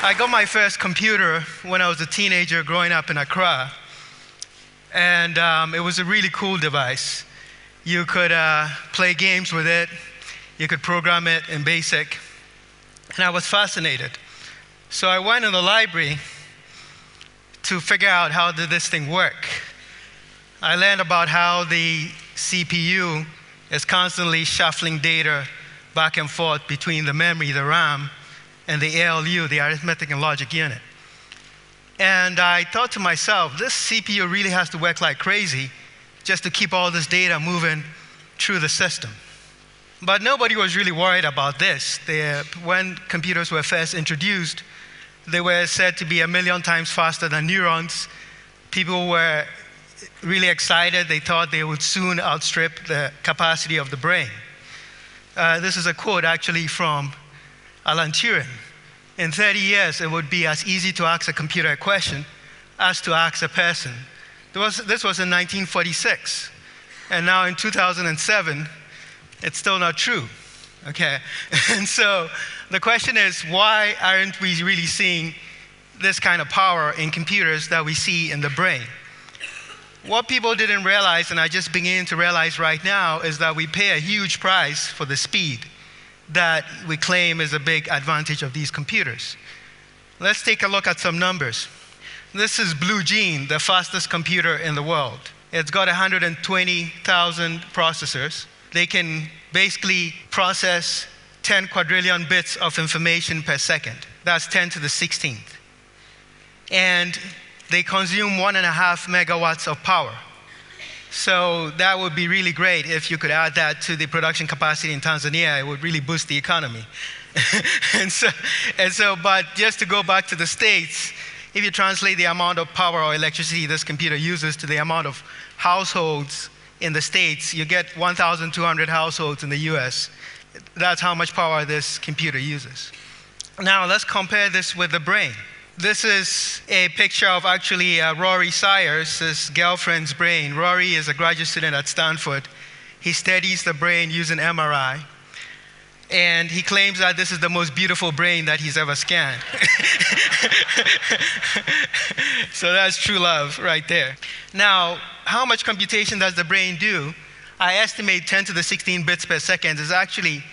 I got my first computer when I was a teenager growing up in Accra. And um, it was a really cool device. You could uh, play games with it, you could program it in BASIC. And I was fascinated. So I went in the library to figure out how did this thing work. I learned about how the CPU is constantly shuffling data back and forth between the memory, the RAM, and the ALU, the arithmetic and logic unit. And I thought to myself, this CPU really has to work like crazy just to keep all this data moving through the system. But nobody was really worried about this. They, when computers were first introduced, they were said to be a million times faster than neurons. People were really excited. They thought they would soon outstrip the capacity of the brain. Uh, this is a quote actually from Alan Turing. In 30 years, it would be as easy to ask a computer a question as to ask a person. Was, this was in 1946. And now in 2007, it's still not true. Okay? and so the question is why aren't we really seeing this kind of power in computers that we see in the brain? What people didn't realize, and I just begin to realize right now, is that we pay a huge price for the speed that we claim is a big advantage of these computers. Let's take a look at some numbers. This is Blue Gene, the fastest computer in the world. It's got 120,000 processors. They can basically process 10 quadrillion bits of information per second. That's 10 to the 16th. And they consume one and a half megawatts of power. So that would be really great if you could add that to the production capacity in Tanzania. It would really boost the economy. and, so, and so, but just to go back to the States, if you translate the amount of power or electricity this computer uses to the amount of households in the States, you get 1,200 households in the US. That's how much power this computer uses. Now, let's compare this with the brain. This is a picture of actually uh, Rory his girlfriend's brain. Rory is a graduate student at Stanford. He studies the brain using MRI. And he claims that this is the most beautiful brain that he's ever scanned. so that's true love right there. Now, how much computation does the brain do? I estimate 10 to the 16 bits per second is actually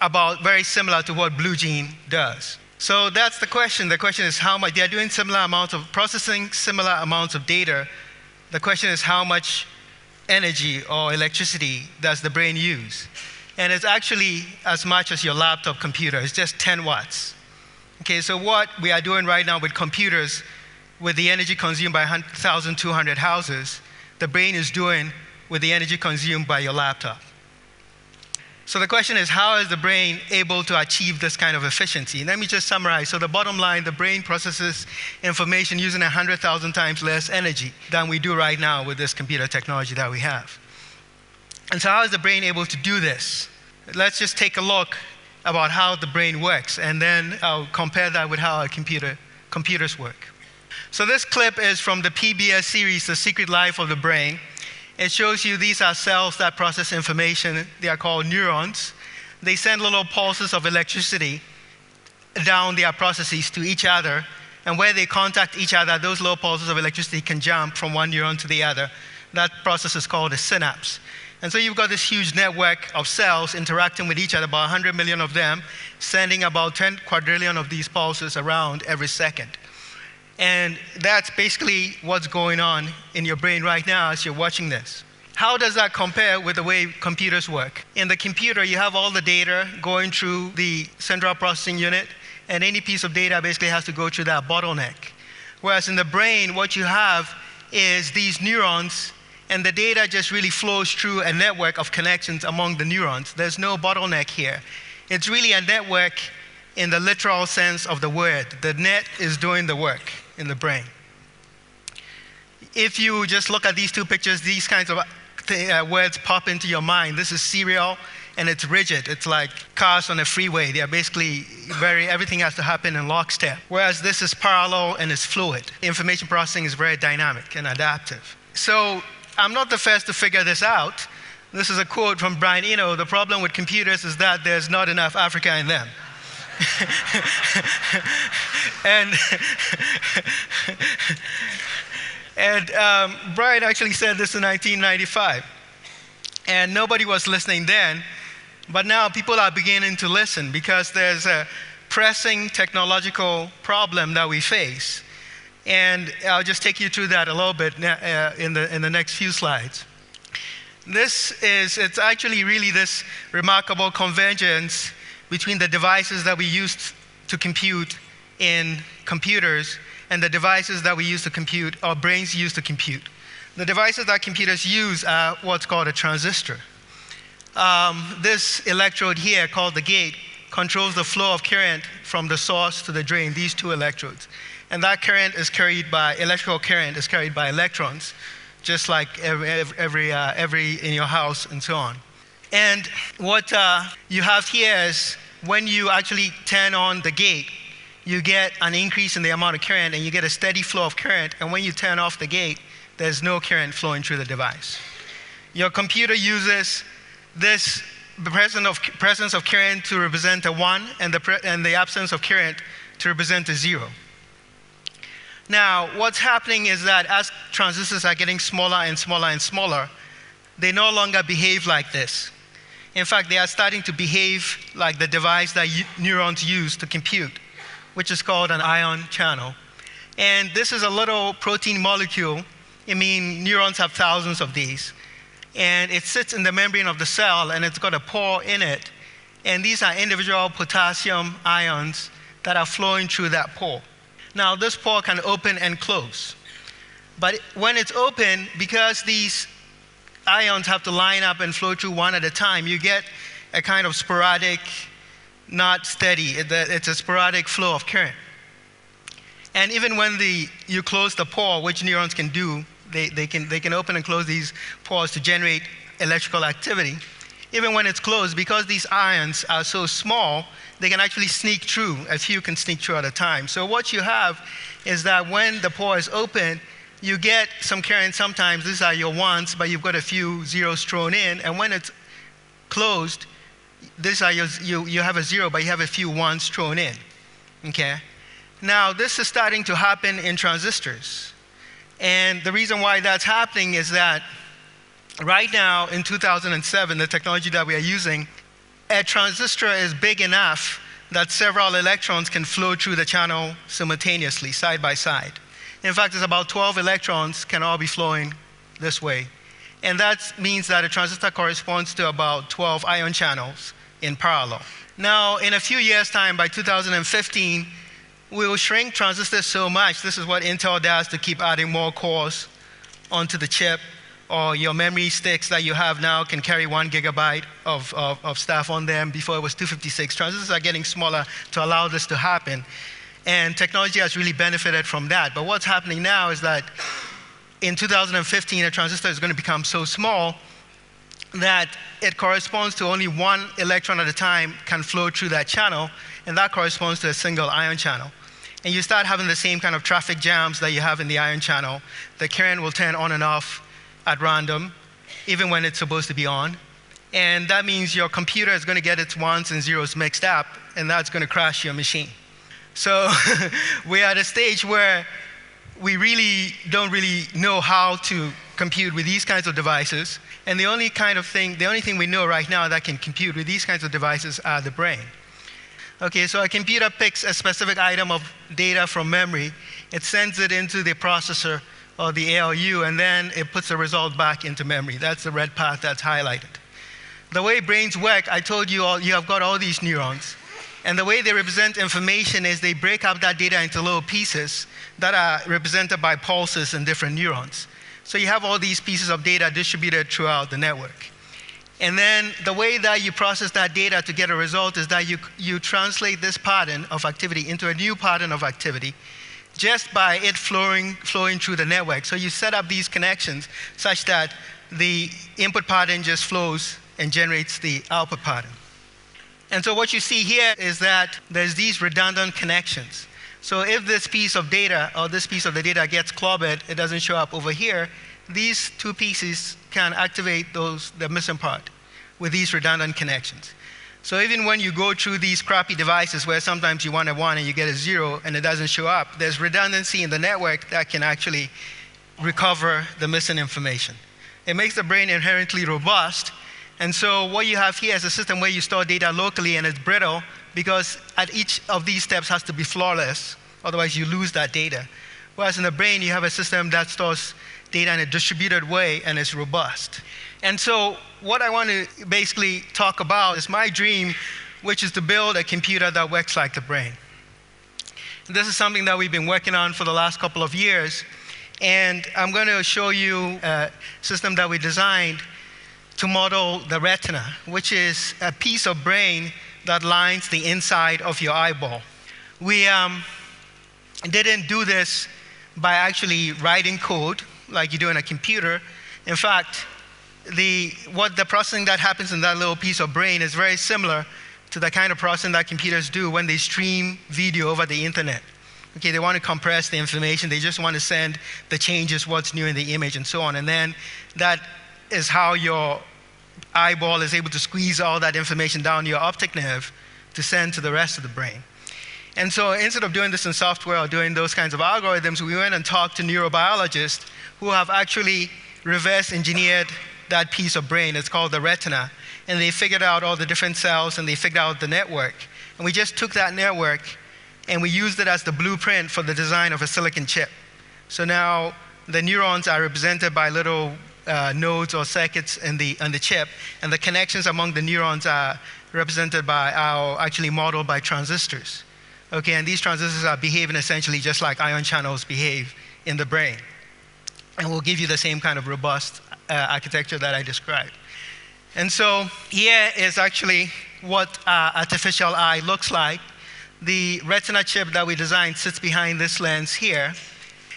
about very similar to what Blue Gene does. So that's the question. The question is how much, they are doing similar amounts of processing, similar amounts of data. The question is how much energy or electricity does the brain use? And it's actually as much as your laptop computer, it's just 10 watts. Okay, so what we are doing right now with computers, with the energy consumed by 1,200 houses, the brain is doing with the energy consumed by your laptop. So the question is, how is the brain able to achieve this kind of efficiency? Let me just summarize. So the bottom line, the brain processes information using 100,000 times less energy than we do right now with this computer technology that we have. And so how is the brain able to do this? Let's just take a look about how the brain works, and then I'll compare that with how computer, computers work. So this clip is from the PBS series, The Secret Life of the Brain. It shows you these are cells that process information. They are called neurons. They send little pulses of electricity down their processes to each other. And where they contact each other, those little pulses of electricity can jump from one neuron to the other. That process is called a synapse. And so you've got this huge network of cells interacting with each other, about 100 million of them, sending about 10 quadrillion of these pulses around every second. And that's basically what's going on in your brain right now as you're watching this. How does that compare with the way computers work? In the computer, you have all the data going through the central processing unit, and any piece of data basically has to go through that bottleneck. Whereas in the brain, what you have is these neurons, and the data just really flows through a network of connections among the neurons. There's no bottleneck here. It's really a network in the literal sense of the word. The net is doing the work in the brain. If you just look at these two pictures, these kinds of th- uh, words pop into your mind. This is serial and it's rigid. It's like cars on a freeway. They are basically very, everything has to happen in lockstep. Whereas this is parallel and it's fluid. Information processing is very dynamic and adaptive. So I'm not the first to figure this out. This is a quote from Brian Eno The problem with computers is that there's not enough Africa in them. and and um, Brian actually said this in 1995. And nobody was listening then, but now people are beginning to listen because there's a pressing technological problem that we face. And I'll just take you through that a little bit uh, in, the, in the next few slides. This is, it's actually really this remarkable convergence between the devices that we use to compute in computers and the devices that we use to compute, our brains use to compute. The devices that computers use are what's called a transistor. Um, this electrode here, called the gate, controls the flow of current from the source to the drain, these two electrodes. And that current is carried by, electrical current is carried by electrons, just like every, every, uh, every in your house and so on. And what uh, you have here is when you actually turn on the gate, you get an increase in the amount of current and you get a steady flow of current. And when you turn off the gate, there's no current flowing through the device. Your computer uses this presence of, presence of current to represent a 1 and the, pre, and the absence of current to represent a 0. Now, what's happening is that as transistors are getting smaller and smaller and smaller, they no longer behave like this. In fact, they are starting to behave like the device that neurons use to compute, which is called an ion channel. And this is a little protein molecule I mean, neurons have thousands of these. And it sits in the membrane of the cell and it's got a pore in it. And these are individual potassium ions that are flowing through that pore. Now, this pore can open and close. But when it's open, because these ions have to line up and flow through one at a time, you get a kind of sporadic, not steady, it's a sporadic flow of current. And even when the, you close the pore, which neurons can do, they, they, can, they can open and close these pores to generate electrical activity. Even when it's closed, because these ions are so small, they can actually sneak through. A few can sneak through at a time. So what you have is that when the pore is open, you get some current sometimes. These are your ones, but you've got a few zeros thrown in. And when it's closed, these are your, you, you have a zero, but you have a few ones thrown in. Okay? Now, this is starting to happen in transistors. And the reason why that's happening is that right now in 2007, the technology that we are using, a transistor is big enough that several electrons can flow through the channel simultaneously, side by side. In fact, it's about 12 electrons can all be flowing this way. And that means that a transistor corresponds to about 12 ion channels in parallel. Now, in a few years' time, by 2015, we will shrink transistors so much. This is what Intel does to keep adding more cores onto the chip. Or your memory sticks that you have now can carry one gigabyte of, of, of stuff on them. Before it was 256. Transistors are getting smaller to allow this to happen. And technology has really benefited from that. But what's happening now is that in 2015, a transistor is going to become so small that it corresponds to only one electron at a time can flow through that channel, and that corresponds to a single ion channel and you start having the same kind of traffic jams that you have in the ion channel. The current will turn on and off at random, even when it's supposed to be on. And that means your computer is going to get its ones and zeros mixed up, and that's going to crash your machine. So we're at a stage where we really don't really know how to compute with these kinds of devices. And the only kind of thing, the only thing we know right now that can compute with these kinds of devices are the brain. Okay, so a computer picks a specific item of data from memory, it sends it into the processor or the ALU, and then it puts the result back into memory. That's the red path that's highlighted. The way brains work, I told you all, you have got all these neurons. And the way they represent information is they break up that data into little pieces that are represented by pulses in different neurons. So you have all these pieces of data distributed throughout the network. And then the way that you process that data to get a result is that you, you translate this pattern of activity into a new pattern of activity just by it flowing, flowing through the network. So you set up these connections such that the input pattern just flows and generates the output pattern. And so what you see here is that there's these redundant connections. So if this piece of data or this piece of the data gets clobbered, it doesn't show up over here, these two pieces can activate those, the missing part with these redundant connections. So even when you go through these crappy devices where sometimes you want a one and you get a zero and it doesn't show up, there's redundancy in the network that can actually recover the missing information. It makes the brain inherently robust. And so what you have here is a system where you store data locally and it's brittle because at each of these steps has to be flawless, otherwise you lose that data. Whereas in the brain, you have a system that stores data in a distributed way and is robust. And so what I want to basically talk about is my dream, which is to build a computer that works like the brain. This is something that we've been working on for the last couple of years. And I'm going to show you a system that we designed to model the retina, which is a piece of brain that lines the inside of your eyeball. We um, didn't do this by actually writing code like you do in a computer. In fact, the, what the processing that happens in that little piece of brain is very similar to the kind of processing that computers do when they stream video over the internet. Okay, they want to compress the information, they just want to send the changes, what's new in the image, and so on. And then that is how your eyeball is able to squeeze all that information down your optic nerve to send to the rest of the brain. And so instead of doing this in software or doing those kinds of algorithms, we went and talked to neurobiologists who have actually reverse engineered that piece of brain. It's called the retina. And they figured out all the different cells and they figured out the network. And we just took that network and we used it as the blueprint for the design of a silicon chip. So now the neurons are represented by little uh, nodes or circuits in the, in the chip, and the connections among the neurons are represented by, are actually modeled by transistors. Okay, and these transistors are behaving essentially just like ion channels behave in the brain. And will give you the same kind of robust uh, architecture that I described. And so here is actually what artificial eye looks like. The retina chip that we designed sits behind this lens here.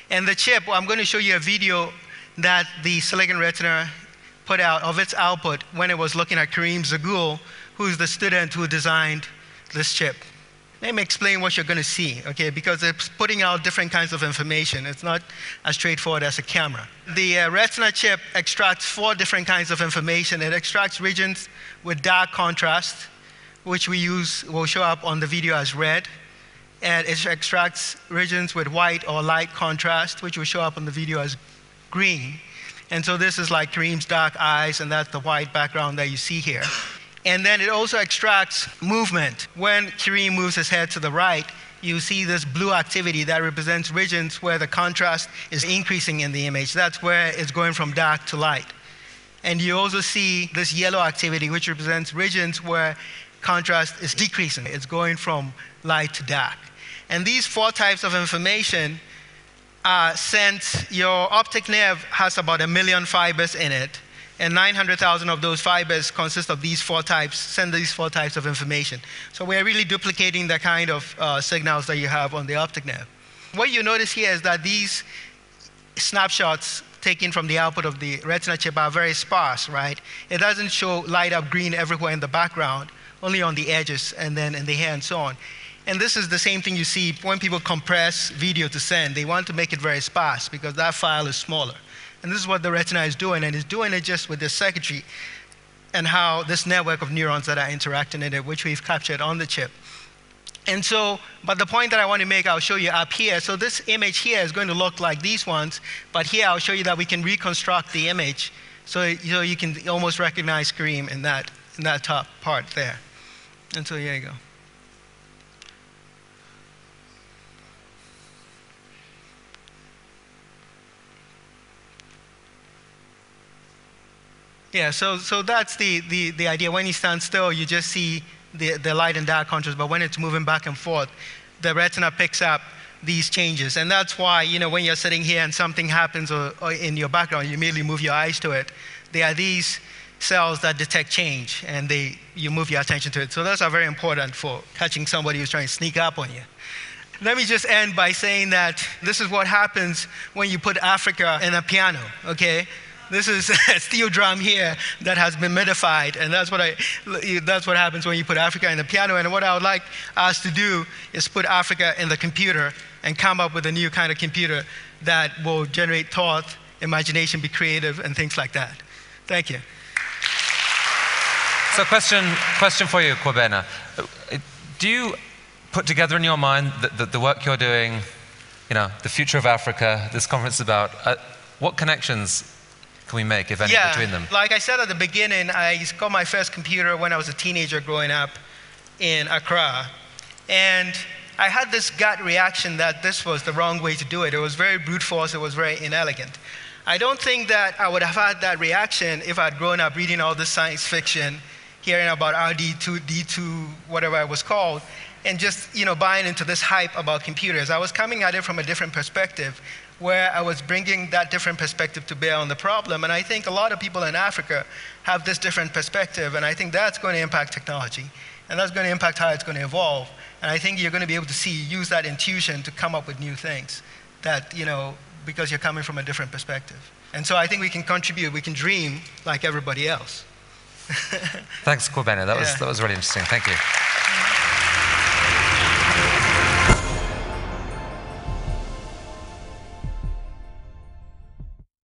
And the chip, well, I'm going to show you a video that the Silicon Retina put out of its output when it was looking at Kareem Zaghloul, who's the student who designed this chip. Let me explain what you're going to see, okay, because it's putting out different kinds of information. It's not as straightforward as a camera. The uh, retina chip extracts four different kinds of information. It extracts regions with dark contrast, which we use, will show up on the video as red. And it extracts regions with white or light contrast, which will show up on the video as green. And so this is like Kareem's dark eyes, and that's the white background that you see here. And then it also extracts movement. When Kareem moves his head to the right, you see this blue activity that represents regions where the contrast is increasing in the image. That's where it's going from dark to light. And you also see this yellow activity, which represents regions where contrast is decreasing. It's going from light to dark. And these four types of information uh, since your optic nerve has about a million fibers in it, and 900,000 of those fibers consist of these four types, send these four types of information. So we're really duplicating the kind of uh, signals that you have on the optic nerve. What you notice here is that these snapshots taken from the output of the retina chip are very sparse, right? It doesn't show light up green everywhere in the background, only on the edges and then in the hair and so on. And this is the same thing you see when people compress video to send. They want to make it very sparse because that file is smaller. And this is what the retina is doing, and it's doing it just with the circuitry and how this network of neurons that are interacting in it, which we've captured on the chip. And so, but the point that I want to make, I'll show you up here. So this image here is going to look like these ones, but here I'll show you that we can reconstruct the image so, so you can almost recognize Kareem in that, in that top part there. And so here you go. Yeah, so, so that's the, the, the idea. When you stand still, you just see the, the light and dark contrast, but when it's moving back and forth, the retina picks up these changes. And that's why, you know, when you're sitting here and something happens or, or in your background, you immediately move your eyes to it. There are these cells that detect change and they, you move your attention to it. So those are very important for catching somebody who's trying to sneak up on you. Let me just end by saying that this is what happens when you put Africa in a piano, okay? This is a steel drum here that has been modified, and that's what, I, that's what happens when you put Africa in the piano. And what I would like us to do is put Africa in the computer and come up with a new kind of computer that will generate thought, imagination, be creative, and things like that. Thank you. So, question, question for you, Kwabena. Do you put together in your mind the, the, the work you're doing, you know, the future of Africa, this conference is about, uh, what connections can we make, if any, yeah, between them? Like I said at the beginning, I got my first computer when I was a teenager growing up in Accra. And I had this gut reaction that this was the wrong way to do it. It was very brute force, it was very inelegant. I don't think that I would have had that reaction if I'd grown up reading all this science fiction, hearing about RD2, D2, whatever it was called, and just you know buying into this hype about computers. I was coming at it from a different perspective, where I was bringing that different perspective to bear on the problem. And I think a lot of people in Africa have this different perspective, and I think that's going to impact technology, and that's going to impact how it's going to evolve. And I think you're going to be able to see use that intuition to come up with new things that you know because you're coming from a different perspective. And so I think we can contribute, we can dream like everybody else. Thanks, Kwabena. That, yeah. was, that was really interesting. Thank you.